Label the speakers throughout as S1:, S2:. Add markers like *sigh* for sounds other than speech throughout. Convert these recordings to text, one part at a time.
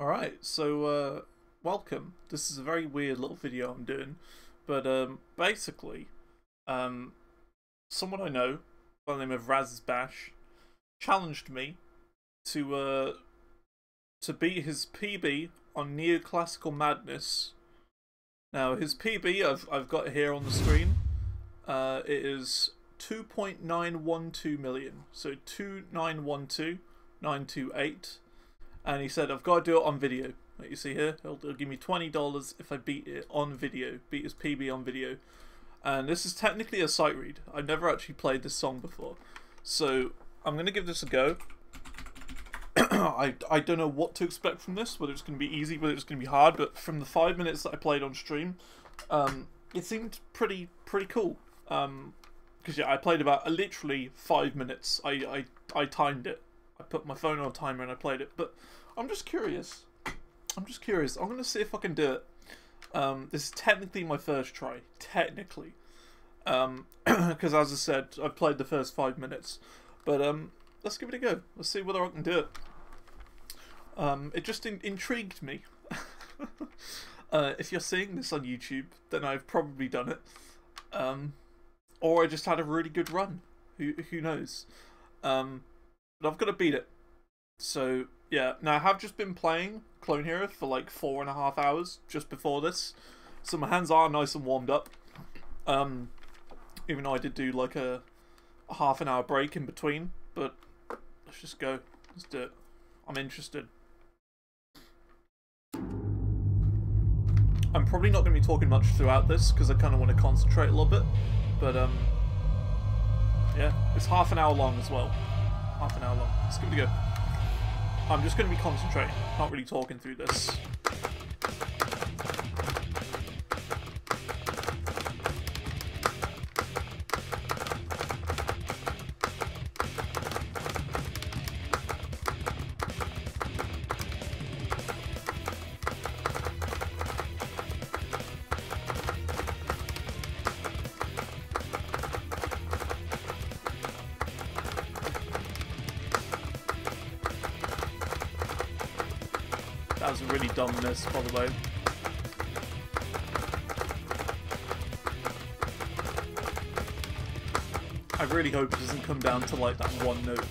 S1: Alright, so uh, welcome. This is a very weird little video I'm doing, but um, basically, um, someone I know by the name of Rhaz Bash challenged me to uh, to beat his PB on Neoclassical Madness. Now his PB I've I've got here on the screen. Uh, it is 2.912 million, so 2912928 and he said, I've got to do it on video. Like you see here, he'll, he'll give me $20 if I beat it on video, beat his PB on video. And this is technically a sight read. I've never actually played this song before. So I'm going to give this a go. *clears throat* I, I don't know what to expect from this, whether it's going to be easy, whether it's going to be hard, but from the five minutes that I played on stream, um, it seemed pretty pretty cool. Um, because yeah, I played about uh, literally five minutes. I, I I timed it. I put my phone on timer and I played it. But I'm just curious. I'm just curious. I'm gonna see if I can do it. Um, this is technically my first try. Technically, um, *clears throat* because as I said, I've played the first five minutes. But um, let's give it a go. Let's see whether I can do it. Um, it just in intrigued me. *laughs* uh, if you're seeing this on YouTube, then I've probably done it. Um, or I just had a really good run. Who who knows? Um, I've got to beat it. So yeah, now I have just been playing Clone Hero for like four and a half hours just before this, so my hands are nice and warmed up. Um, even though I did do like a, a half an hour break in between, but let's just go. Let's do it. I'm interested. I'm probably not going to be talking much throughout this because I kind of want to concentrate a little bit, but um, yeah, it's half an hour long as well half an hour long. Let's give it a go. I'm just going to be concentrating, not really talking through this. The way. I really hope it doesn't come down to like that one note.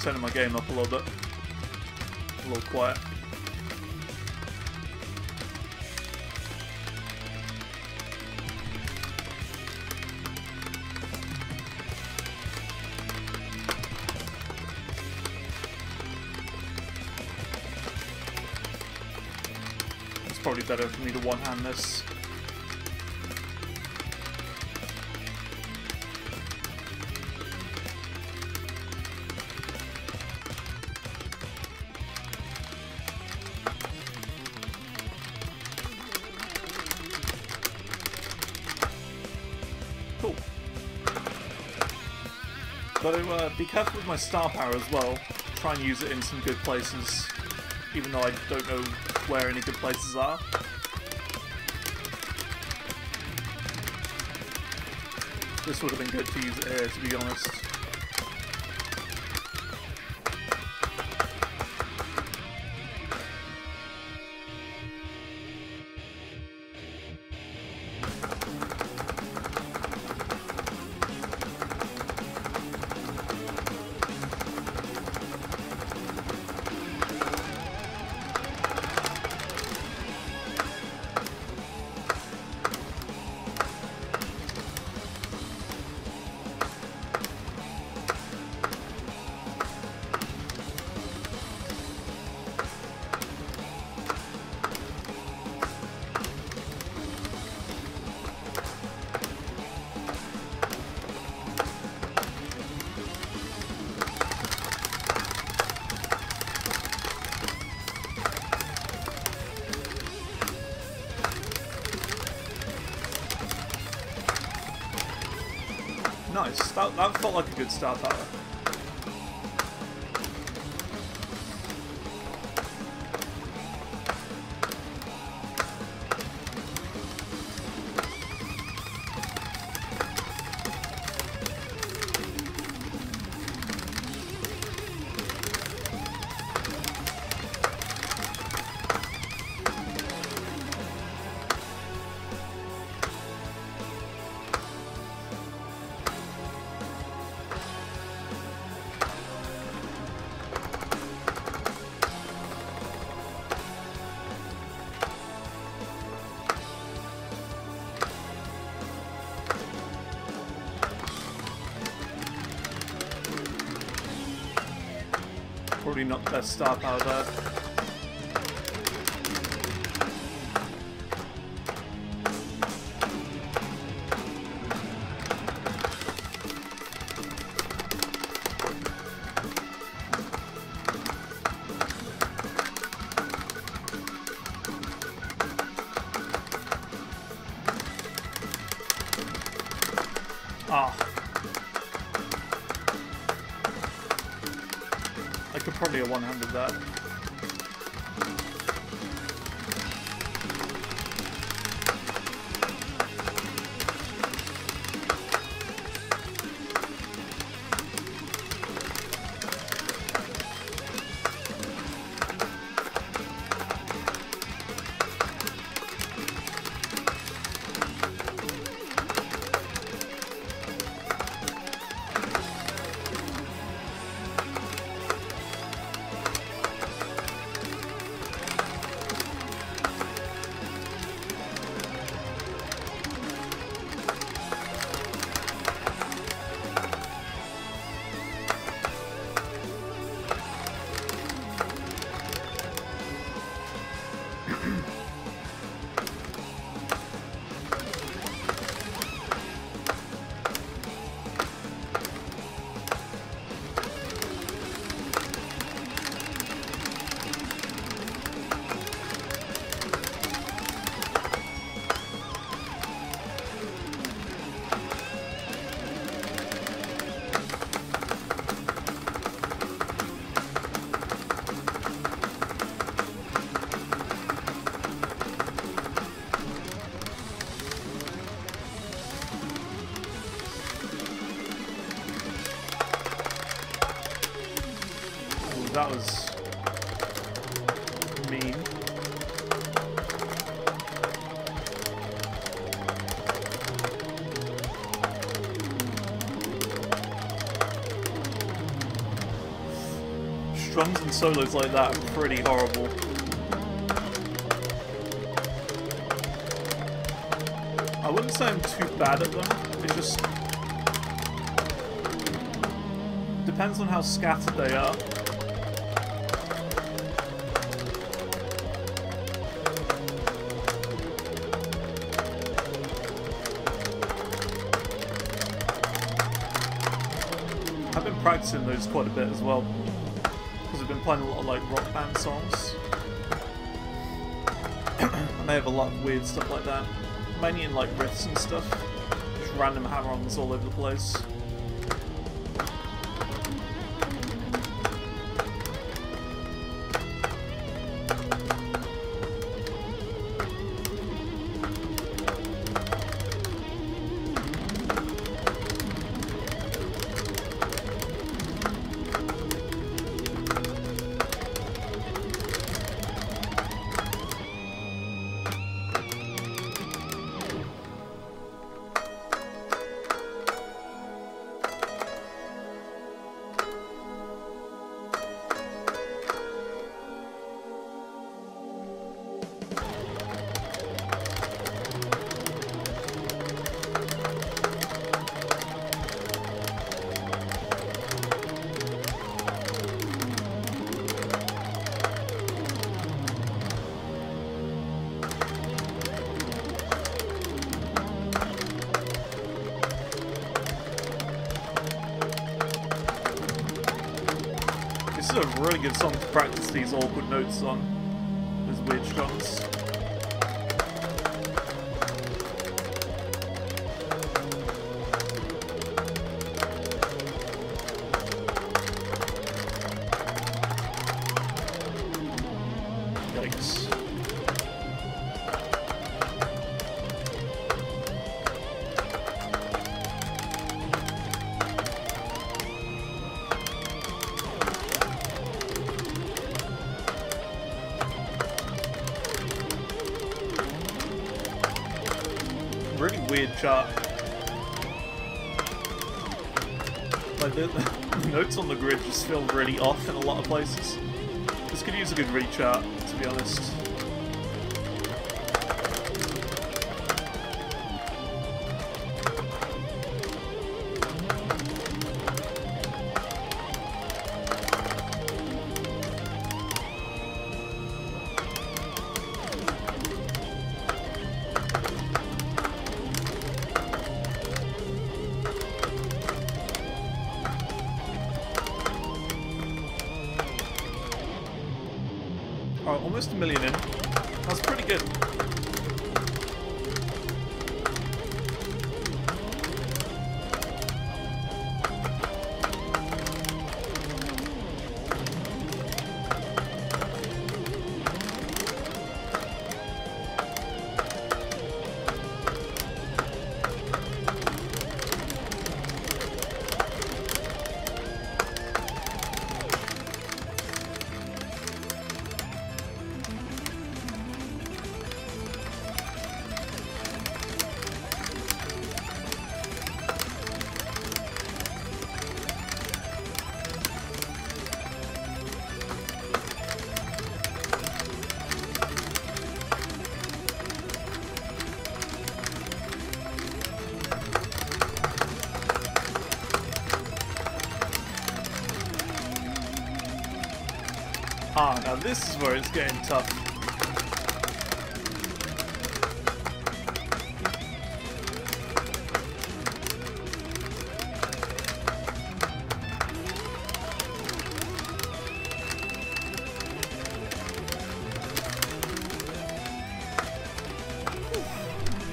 S1: Turning my game up a little bit. A little quiet. It's probably better for me to one-hand this. Be careful with my star power as well. Try and use it in some good places, even though I don't know where any good places are. This would have been good to use it here, to be honest. Good star. Not the best star power there. 100 dollars solos like that are pretty horrible. I wouldn't say I'm too bad at them, it just depends on how scattered they are. I've been practicing those quite a bit as well. Playing a lot of like rock band songs. *clears throat* and they have a lot of weird stuff like that. Mainly in like riffs and stuff. Just random hammer-ons all over the place. Really good song to practice these awkward notes on. Those weird strums. Chart. Like the, the notes on the grid just feel really off in a lot of places. This could use a good rechart, to be honest. This is where it's getting tough.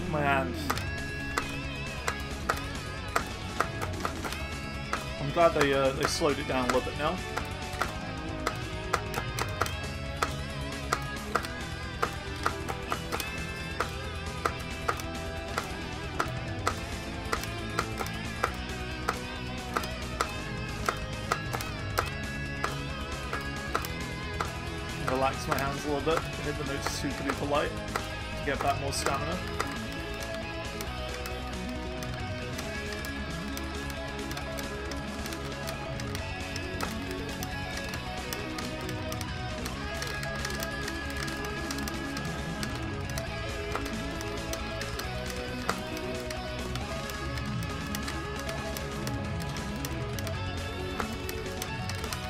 S1: My hands. I'm glad they uh, they slowed it down a little bit now. Get back more stamina.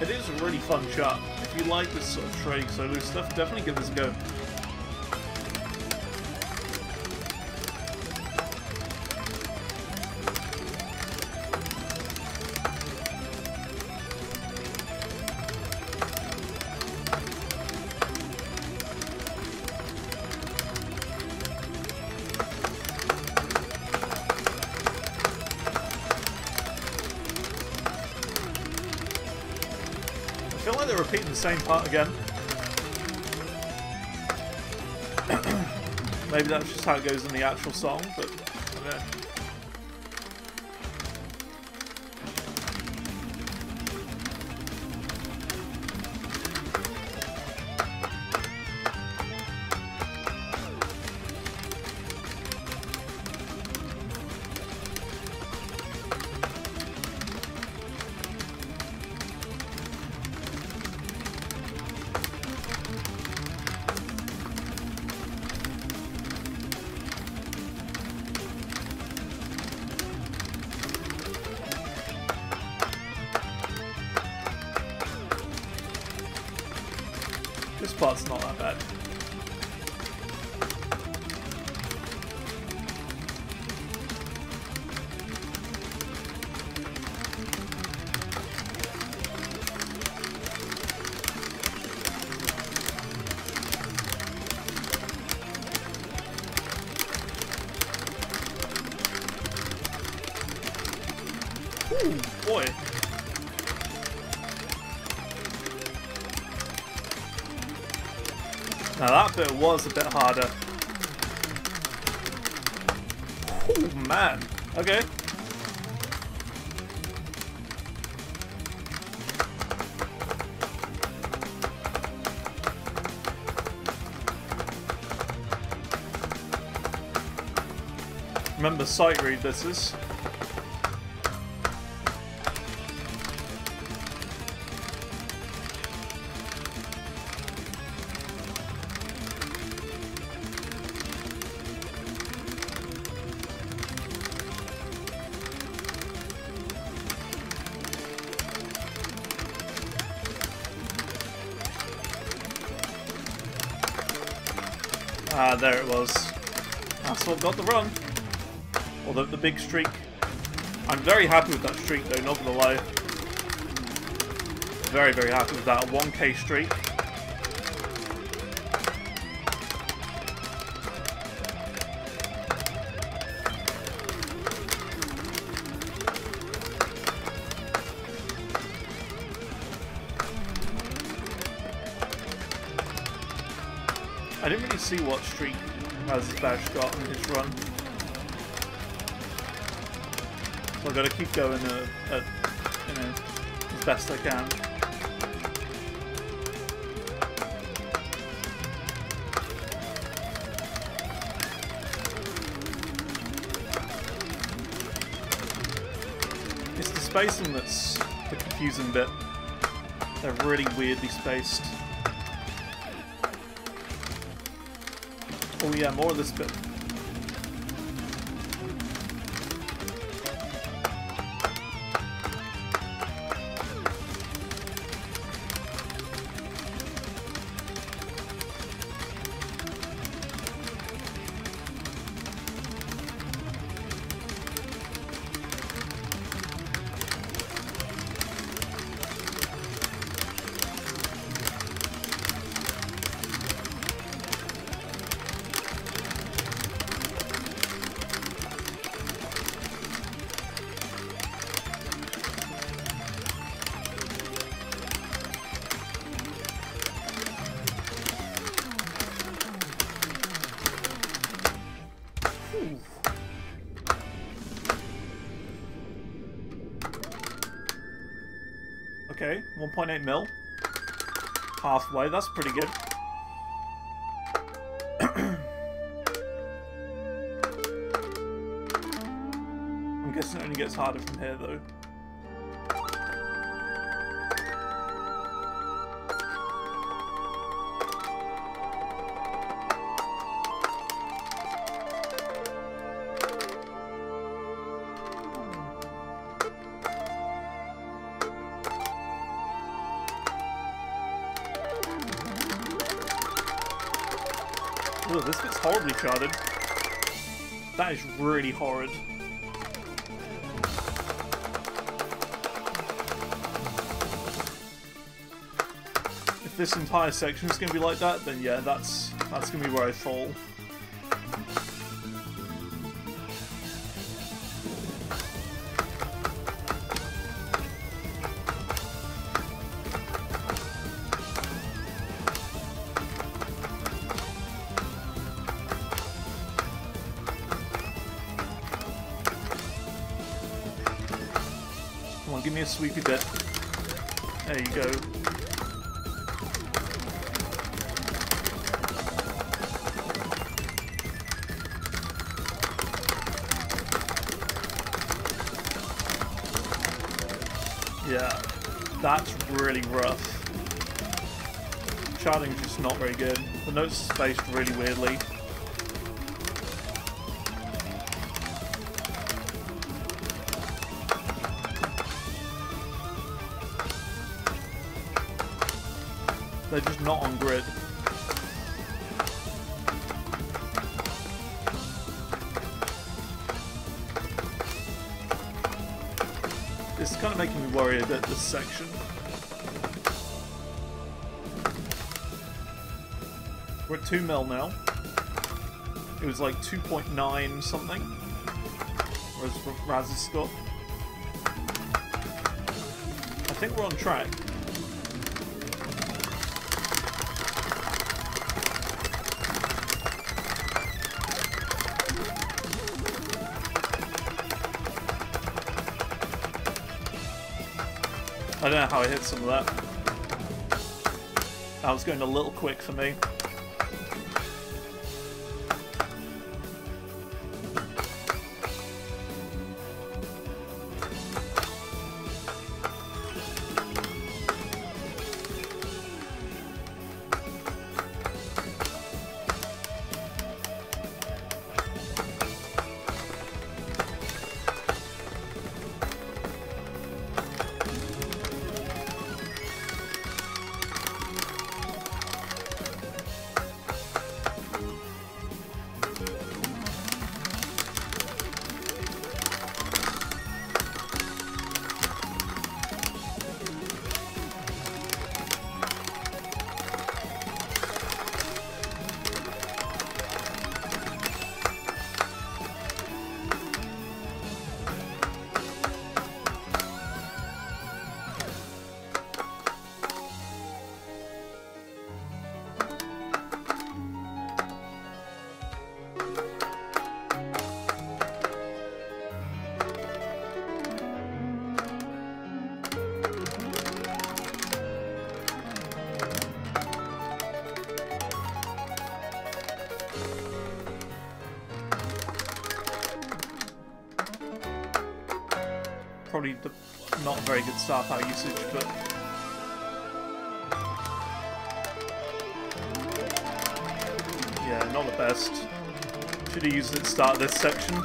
S1: It is a really fun shot. If you like this sort of Trey solo stuff, definitely give this a go. Again. *coughs* Maybe that's just how it goes in the actual song, but Part's not Bit was a bit harder. Oh man. Okay. Remember sight read this is. There it was. That's what got the run. Or the, the big streak. I'm very happy with that streak though, not gonna lie. Very, very happy with that. 1k streak. I didn't really see what streak Rhazbash got in his run. So I've got to keep going uh, at, you know, as best I can. It's the spacing that's the confusing bit. They're really weirdly spaced. Oh yeah, more of this bit. 1.8 mil. Halfway, that's pretty good. *clears throat* I'm guessing it only gets harder from here though. That is really horrid. If this entire section is going to be like that, then yeah, that's that's going to be where I fall. Sweepy bit. There you go. Yeah, that's really rough. Charting's just not very good. The notes spaced really weirdly. They're just not on grid. This is kind of making me worry about this section. We're at 2 mil now. It was like 2.9 something. Whereas Rhaz has got. I think we're on track. I don't know how I hit some of that. That was going a little quick for me. Probably the, not very good star power usage, but yeah, not the best. Should have used it at start of this section.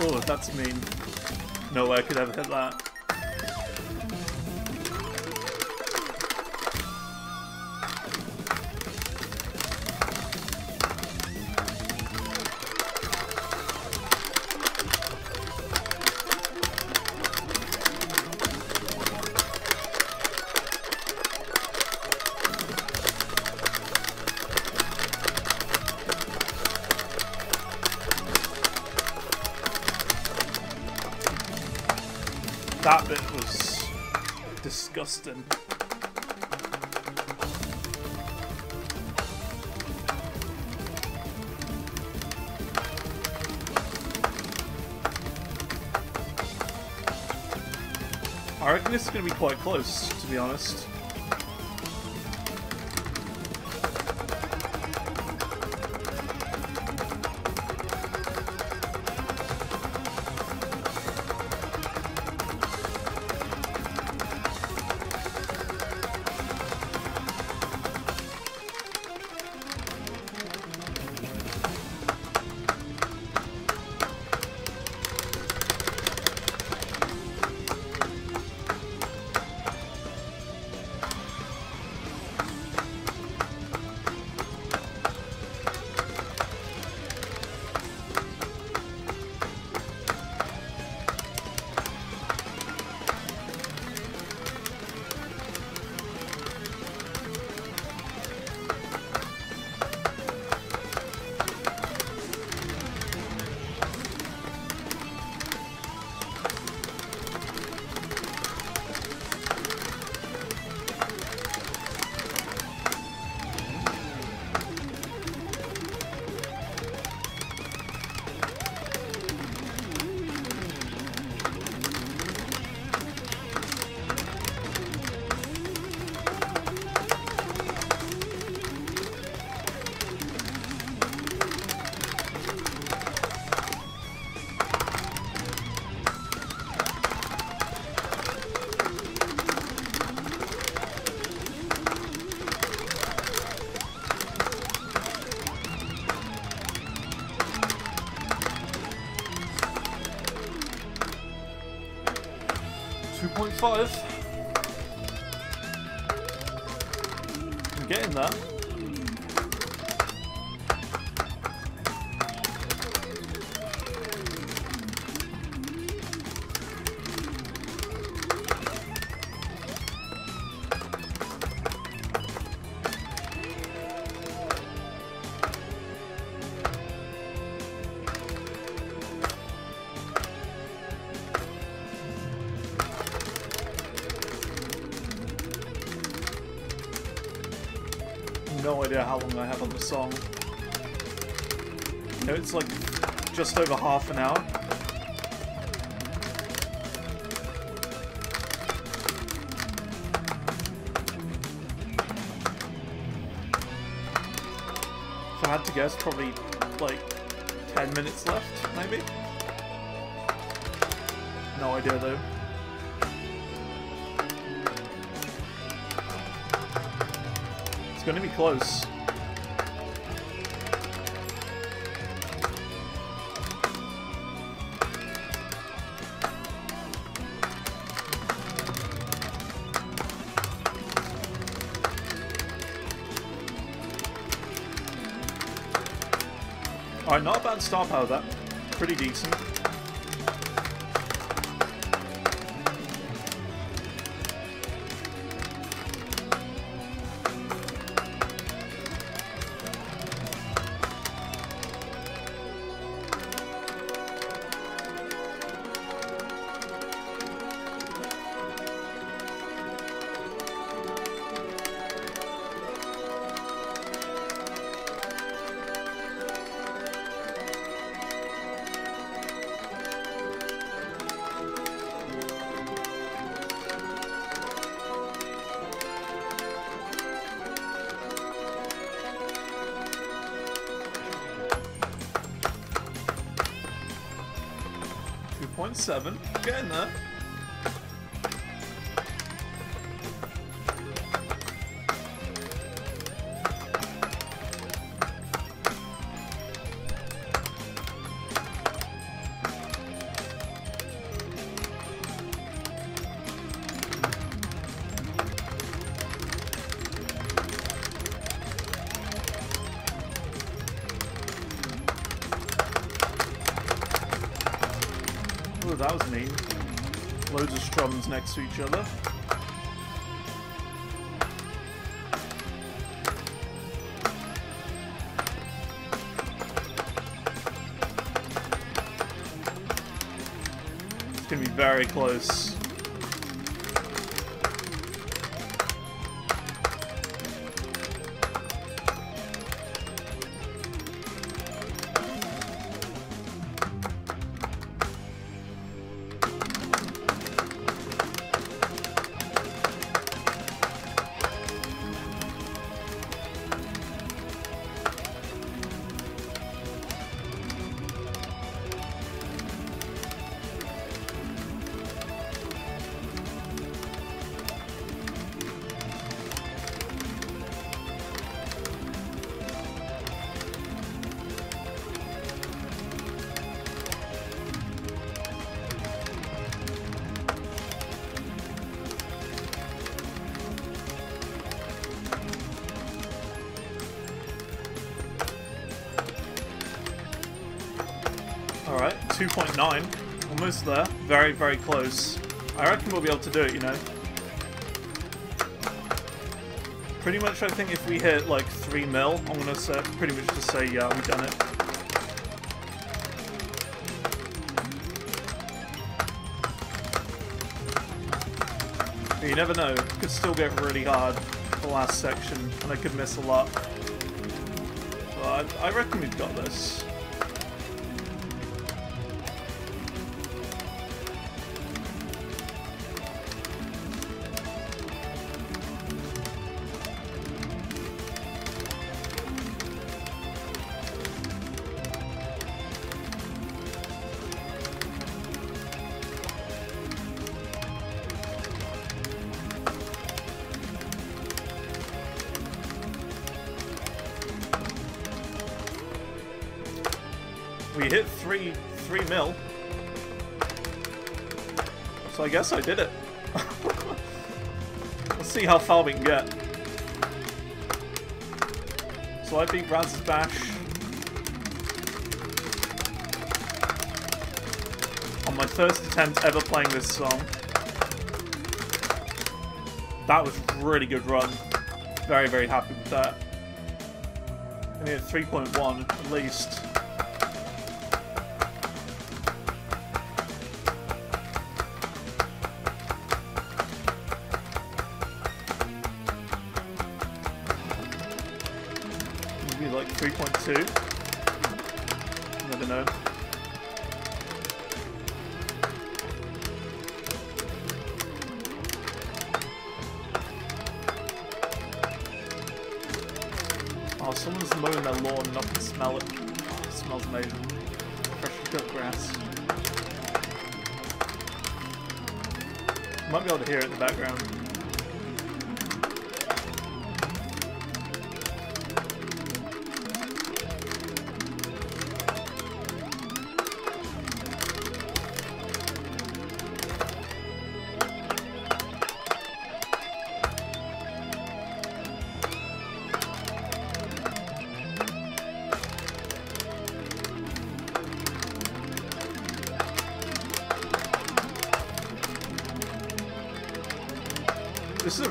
S1: Oh, that's mean. No way I could ever hit that. That bit was disgusting. I reckon this is going to be quite close, to be honest. Two point five. I'm getting that. Just over half an hour. If I had to guess, probably like 10 minutes left, maybe? No idea though. It's gonna be close. Star power that. Pretty decent. 2.7. Getting. To each other. It's gonna be very close. Almost there. Very, very close. I reckon we'll be able to do it, you know. Pretty much, I think if we hit like 3 mil, I'm gonna say, pretty much just say, yeah, we've done it. You never know. It could still get really hard, the last section, and I could miss a lot. But I reckon we've got this. Guess I did it. *laughs* Let's see how far we can get. So I beat Rhaz's Bash. On my first attempt ever playing this song. That was really good run. Very, very happy with that. I need a 3.1 at least.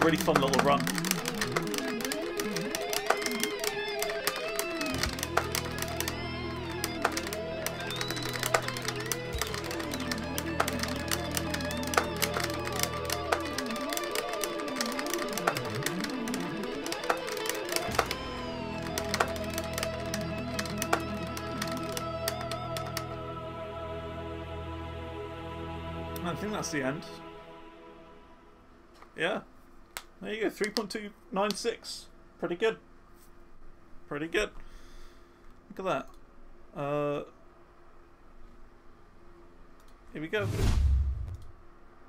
S1: Really fun little run. I think that's the end. Yeah. There you go, 3.296. Pretty good. Pretty good. Look at that. Uh, Here we go.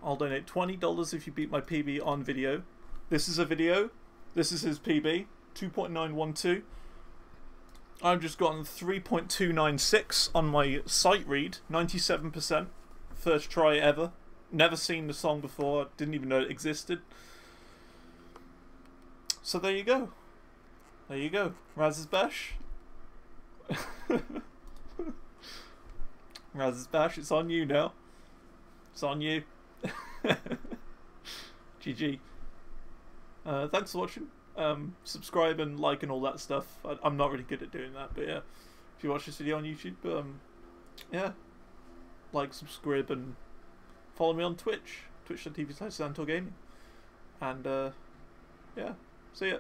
S1: I'll donate $20 if you beat my PB on video. This is a video. This is his PB. 2.912. I've just gotten 3.296 on my sight read. 97%. First try ever. Never seen the song before. Didn't even know it existed. So there you go. There you go. Rhaz's Bash. *laughs* Rhaz's Bash, it's on you now. It's on you. *laughs* GG. Uh, thanks for watching. Um, subscribe and like and all that stuff. I, am not really good at doing that, but yeah. If you watch this video on YouTube, um, yeah, like, subscribe, and follow me on Twitch, twitch.tv slash Gaming. And, uh, yeah, see ya.